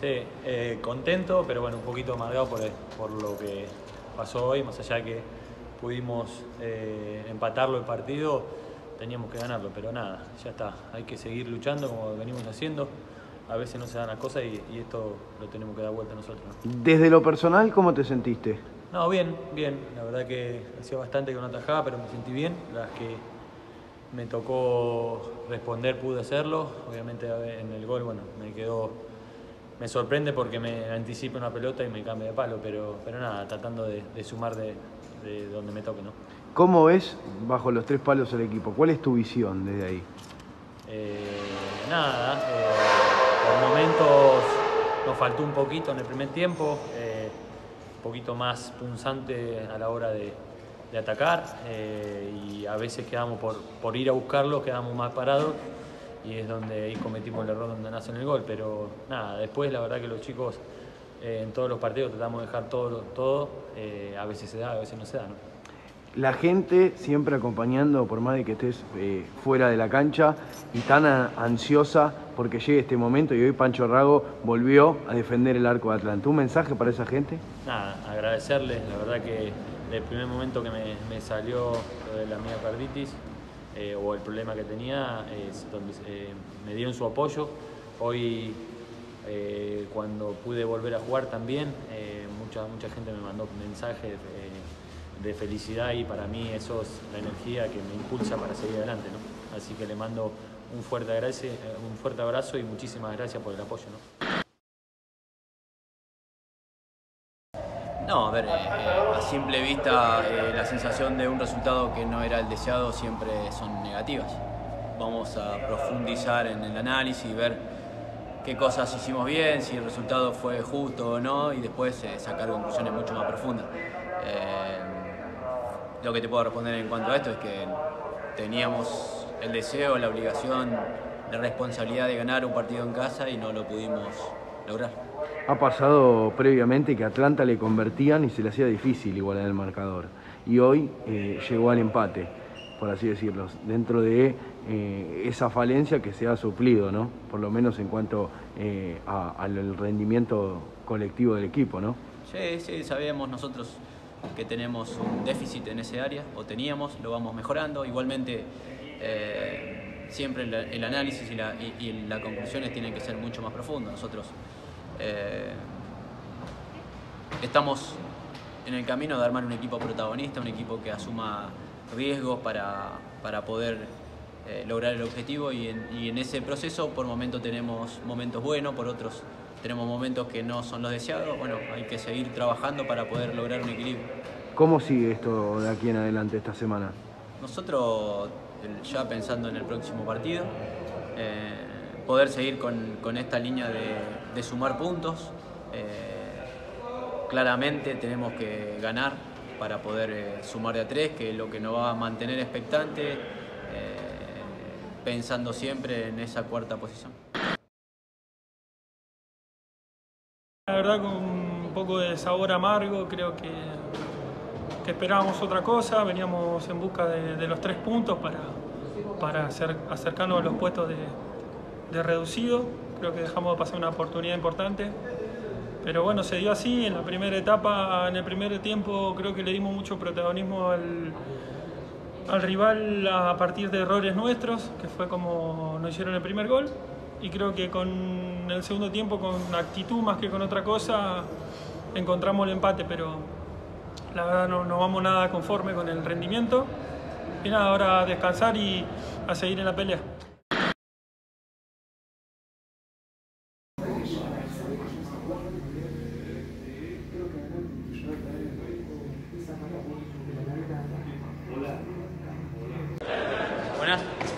Sí, eh, contento, pero bueno, un poquito amargado por, por lo que pasó hoy, más allá de que pudimos eh, empatarlo el partido, teníamos que ganarlo, pero nada, ya está, hay que seguir luchando como venimos haciendo. A veces no se dan las cosas y, esto lo tenemos que dar vuelta nosotros. Desde lo personal, ¿cómo te sentiste? No, bien, bien. La verdad que hacía bastante que no atajaba, pero me sentí bien. Las que me tocó responder pude hacerlo. Obviamente en el gol, bueno, me quedó me sorprende porque me anticipa una pelota y me cambia de palo, pero, pero nada, tratando de, sumar de, donde me toque. ¿no? ¿Cómo ves bajo los tres palos el equipo? ¿Cuál es tu visión desde ahí? Eh, nada, eh, por momentos nos faltó un poquito en el primer tiempo, eh, un poquito más punzante a la hora de, atacar y a veces quedamos por, por ir a buscarlo, quedamos más parados y es donde ahí cometimos el error donde nace el gol. Pero nada, después la verdad que los chicos eh, en todos los partidos tratamos de dejar todo, todo eh, a veces se da, a veces no se da. ¿no? La gente siempre acompañando, por más de que estés eh, fuera de la cancha y tan ansiosa porque llegue este momento y hoy Pancho Rago volvió a defender el arco de Atlanta. ¿Un mensaje para esa gente? Nada, agradecerles, la verdad que el primer momento que me, me salió lo de la miocarditis, eh, o el problema que tenía, eh, me dieron su apoyo. Hoy, eh, cuando pude volver a jugar también, mucha, mucha gente me mandó mensajes de, felicidad y para mí eso es la energía que me impulsa para seguir adelante. Así que le mando un fuerte, un fuerte abrazo y muchísimas gracias por el apoyo. No, a ver, eh, eh, a simple vista eh, la sensación de un resultado que no era el deseado siempre son negativas. Vamos a profundizar en el análisis y ver qué cosas hicimos bien, si el resultado fue justo o no y después sacar conclusiones mucho más profundas. lo que te puedo responder en cuanto a esto es que teníamos el deseo, la obligación, la responsabilidad de ganar un partido en casa y no lo pudimos lograr. Ha pasado previamente que Atlanta le convertían y se le hacía difícil igualar el marcador. Y hoy eh, llegó al empate, por así decirlo, dentro de eh, esa falencia que se ha suplido, ¿no? Por lo menos en cuanto eh, al rendimiento colectivo del equipo, ¿no? Sí, sí, sabemos nosotros que tenemos un déficit en ese área, o teníamos, lo vamos mejorando. Igualmente, siempre el, análisis y, la, y las conclusiones tienen que ser mucho más profundos. Nosotros eh, estamos en el camino de armar un equipo protagonista, un equipo que asuma riesgos para, para poder eh, lograr el objetivo y en, ese proceso por momentos tenemos momentos buenos, por otros tenemos momentos que no son los deseados. Bueno, hay que seguir trabajando para poder lograr un equilibrio. ¿Cómo sigue esto de aquí en adelante esta semana? Nosotros ya pensando en el próximo partido, eh, poder seguir con, esta línea de, sumar puntos. Eh, claramente tenemos que ganar para poder eh, sumar de a tres, que es lo que nos va a mantener expectante, pensando siempre en esa cuarta posición. La verdad con un poco de sabor amargo, creo que, esperábamos otra cosa, veníamos en busca de, los tres puntos para, para acercarnos a los puestos de, de reducido, creo que dejamos de pasar una oportunidad importante. Pero bueno, se dio así, en la primera etapa, en el primer tiempo creo que le dimos mucho protagonismo al, al rival a partir de errores nuestros, que fue como nos hicieron el primer gol. Y creo que con el segundo tiempo, con actitud más que con otra cosa, encontramos el empate, pero la verdad no, vamos nada conforme con el rendimiento. Y nada, ahora a descansar y a seguir en la pelea. Sé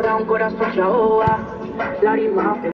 llora, un corazón se ahoga, lágrimas